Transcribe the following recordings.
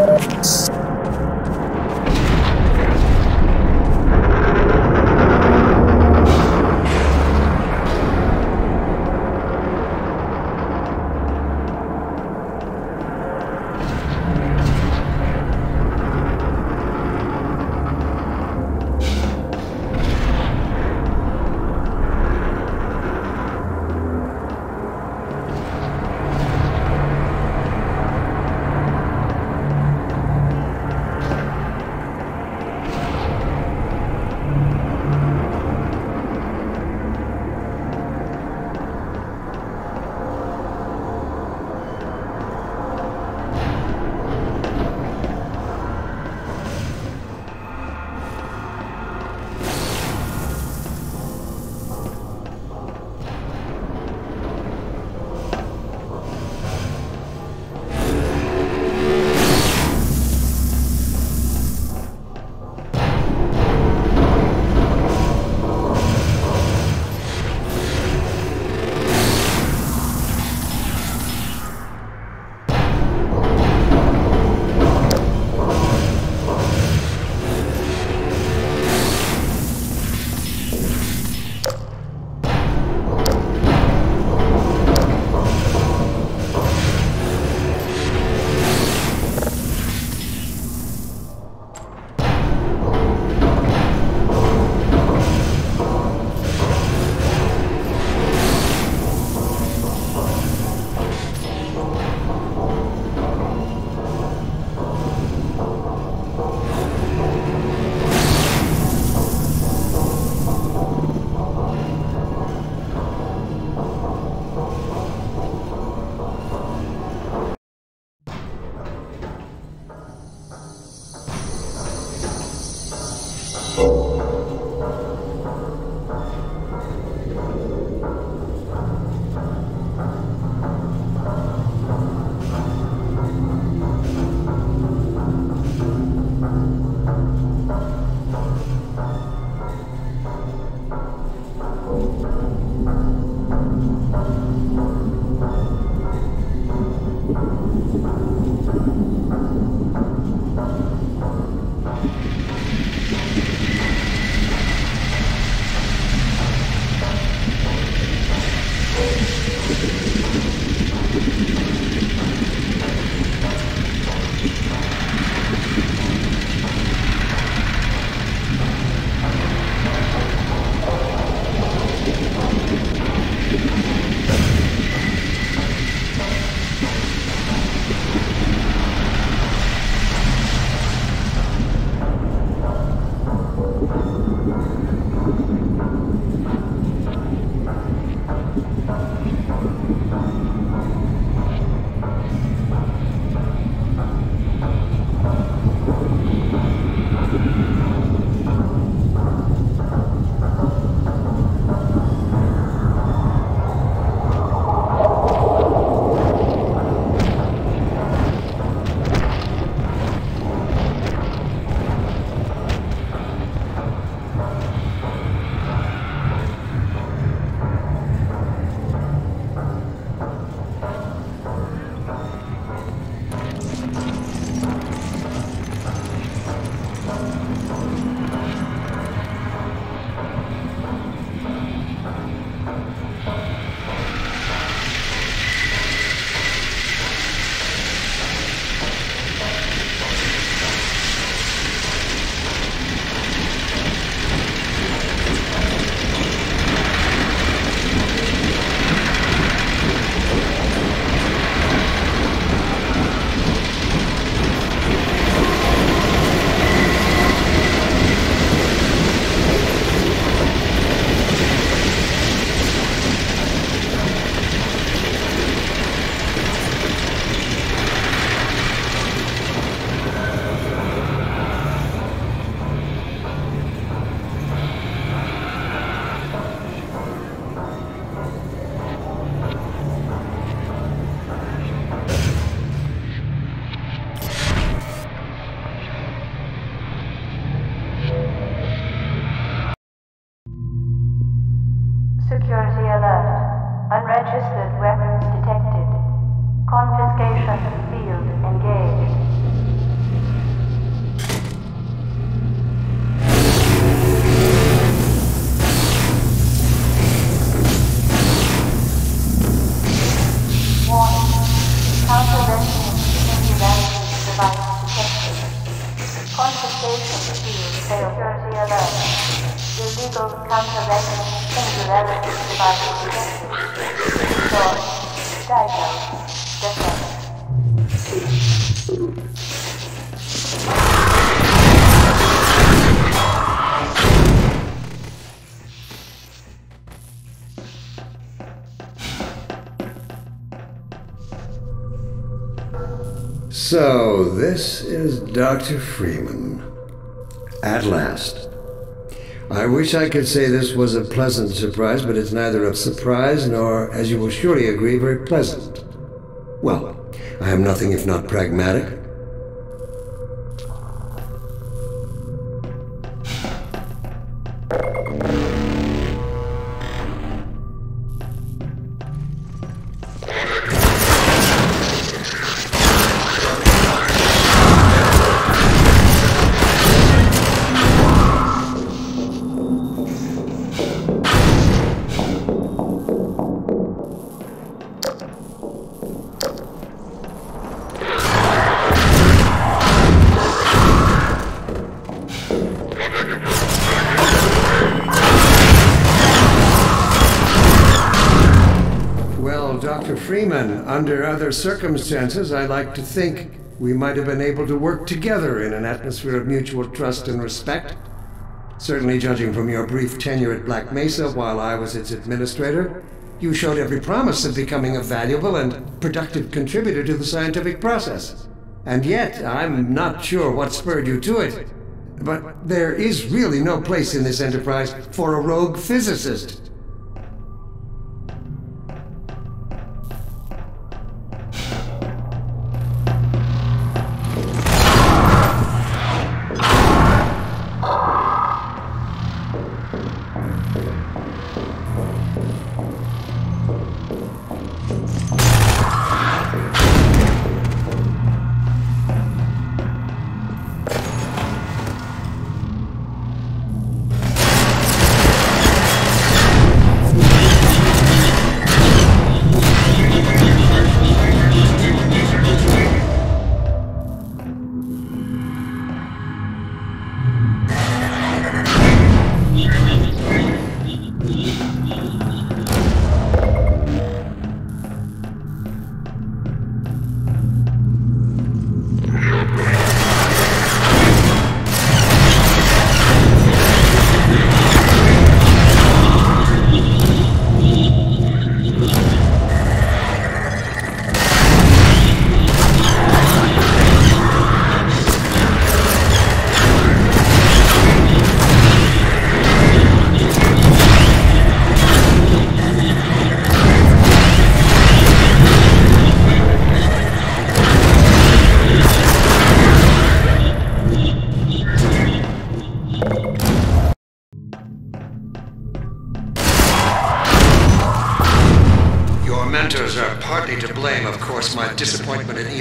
you So, this is Dr. Freeman. At last. I wish I could say this was a pleasant surprise, but it's neither a surprise nor, as you will surely agree, very pleasant. Well, I am nothing if not pragmatic. Freeman, under other circumstances, I like to think we might have been able to work together in an atmosphere of mutual trust and respect. Certainly, judging from your brief tenure at Black Mesa while I was its administrator, you showed every promise of becoming a valuable and productive contributor to the scientific process. And yet, I'm not sure what spurred you to it. But there is really no place in this enterprise for a rogue physicist.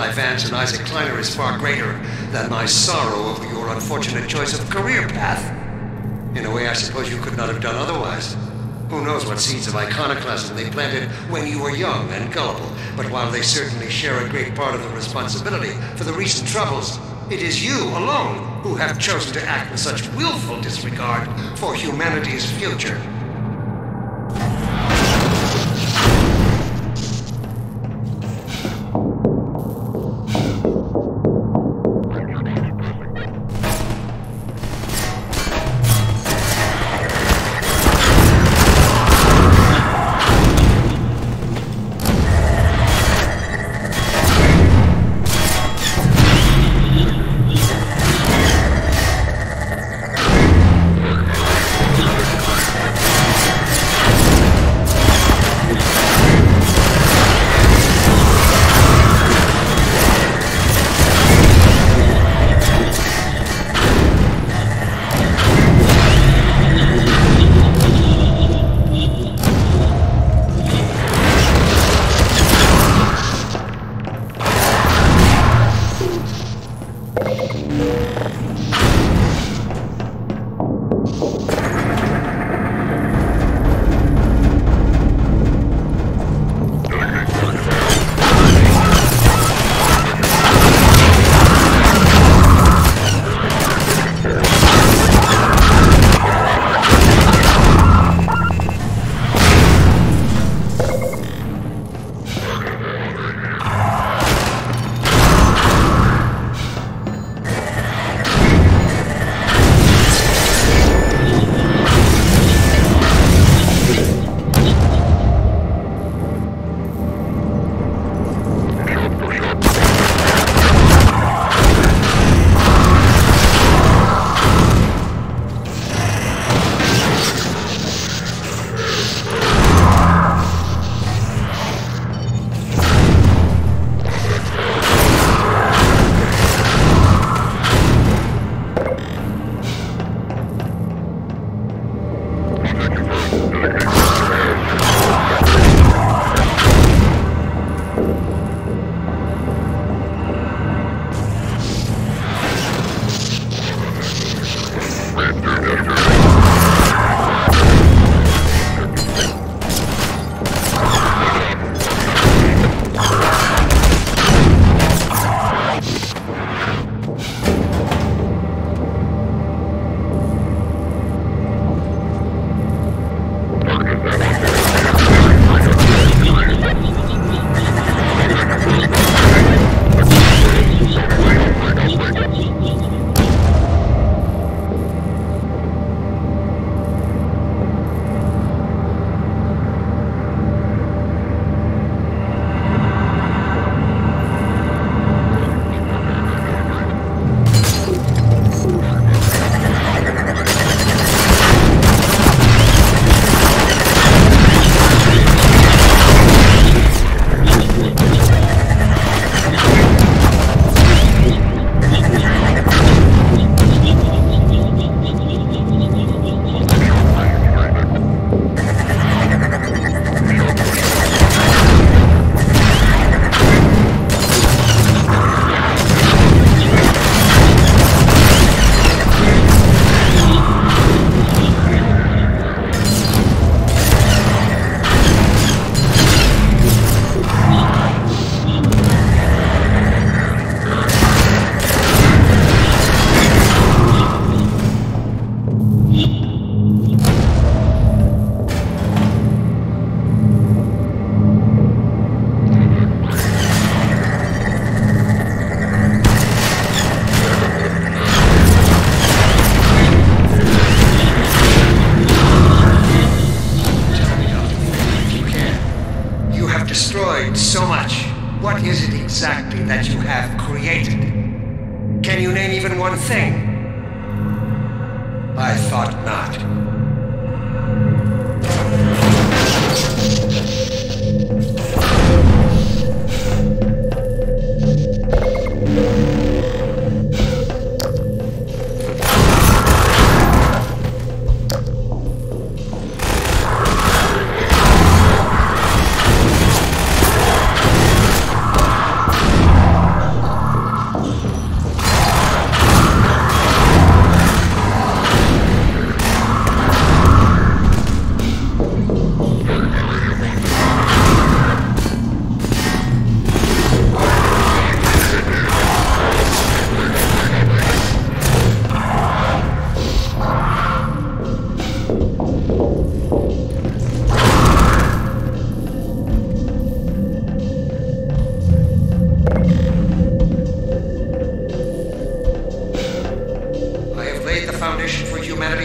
Eli Vance and Isaac Kleiner is far greater than my sorrow over your unfortunate choice of career path. In a way, I suppose you could not have done otherwise. Who knows what seeds of iconoclasm they planted when you were young and gullible, but while they certainly share a great part of the responsibility for the recent troubles, it is you alone who have chosen to act with such willful disregard for humanity's future. you exactly that you have created? Can you name even one thing? I thought not.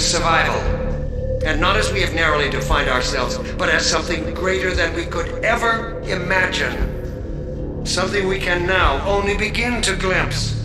Survival. And not as we have narrowly defined ourselves, but as something greater than we could ever imagine. Something we can now only begin to glimpse.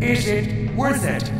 Is it worth it?